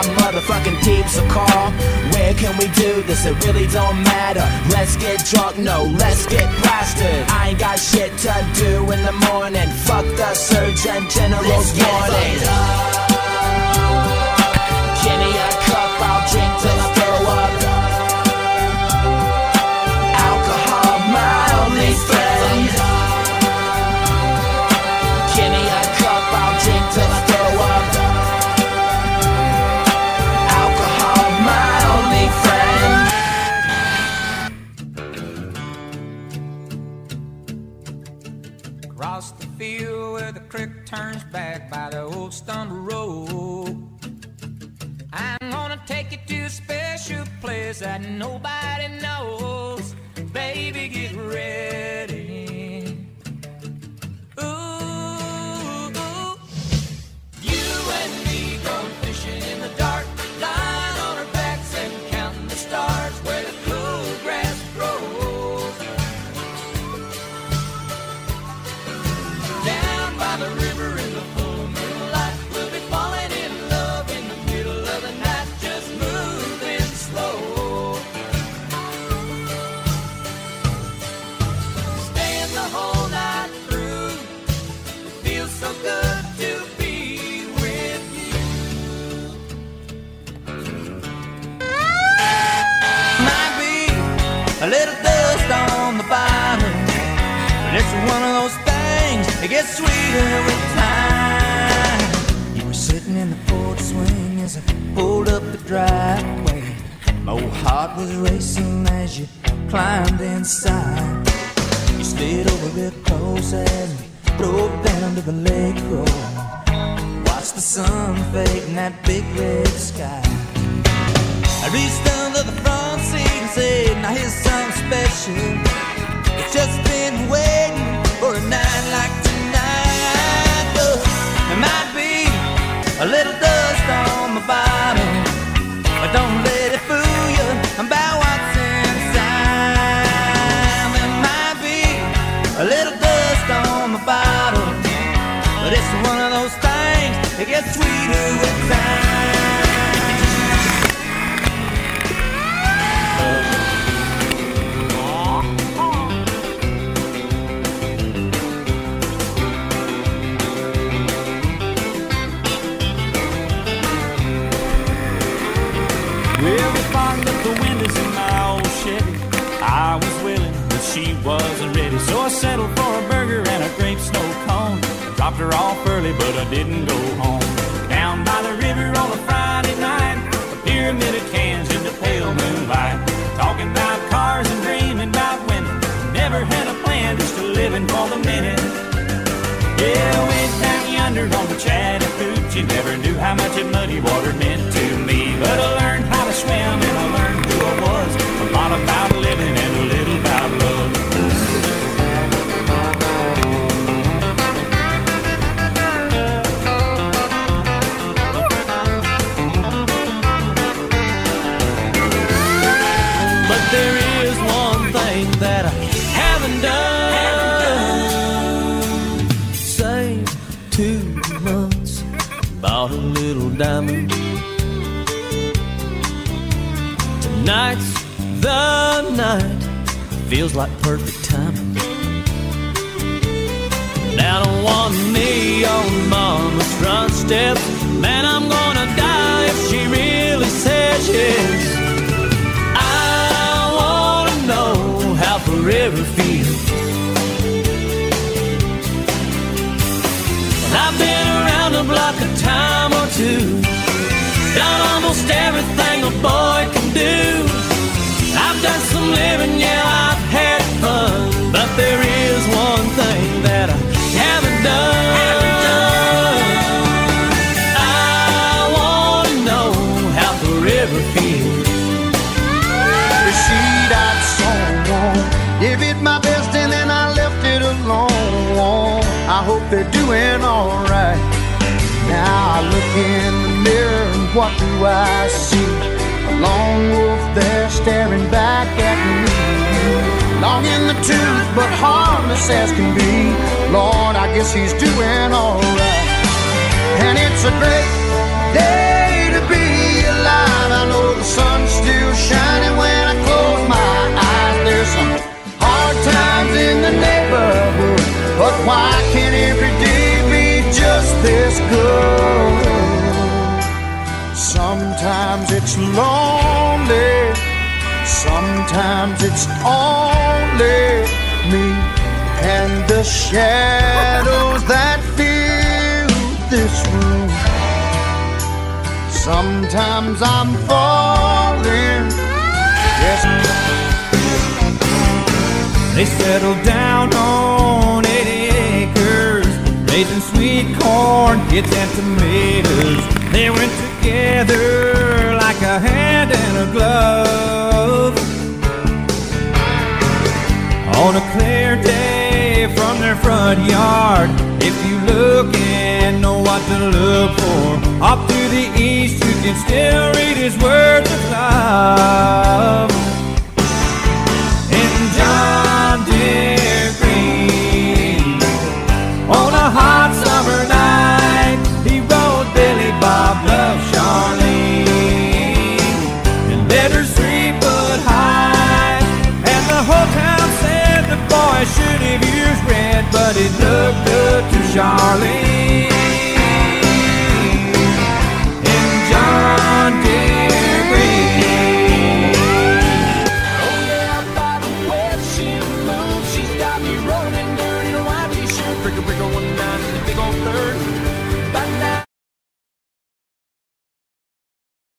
my motherfucking peeps a call. Where can we do this? It really don't matter. Let's get drunk, no, let's get blasted. I ain't got shit to do in the morning. Fuck the Surgeon General's warning. The creek turns back by the old stumble road. I'm gonna take you to a special place that nobody knows. Baby, get ready. A little dust on the bottom. But it's one of those things that gets sweeter with time. You were sitting in the porch swing as I pulled up the driveway. My old heart was racing as you climbed inside. You slid over real close and we drove down to the lake road. Watched the sun fade in that big red sky. I reached Now here's something special. It's just been waiting for a night like tonight. Oh, there might be a little dust on the bottom, but don't let it fool you about what's inside. There might be a little dust on the bottom, but it's one of those things that gets sweeter Fogged up the windows in my old Chevy. I was willing, but she wasn't ready. So I settled for a burger and a grape snow cone. I dropped her off early, but I didn't go home. Down by the river on a Friday night, a pyramid of cans in the pale moonlight. Talking about cars and dreaming about women. Never had a plan, just a living for the minute. Yeah, way down yonder on the Chattahoochee, never knew how much that muddy water meant to me. But I learned how to swim about living and a little about love. But there is one thing that I haven't done. Saved two months, bought a little diamond. Tonight's the night, feels like perfect timing. Down on one knee on mama's front steps, man, I'm gonna die if she really says yes. I wanna know how forever feels. I've been around the block a time or two, in the mirror and what do I see? A lone wolf there staring back at me. Long in the tooth, but harmless as can be. Lord, I guess he's doing alright. And it's a great day to be alive. I know the sun's still shining when I close my eyes. There's some hard times in the neighborhood, but why sometimes it's only me and the shadows that fill this room. Sometimes I'm falling. Yes. They settled down on 80 acres, raising sweet corn, kids and tomatoes. They went together like a hand and a glove. On a clear day from their front yard, if you look and know what to look for, off to the east you can still read his words of love.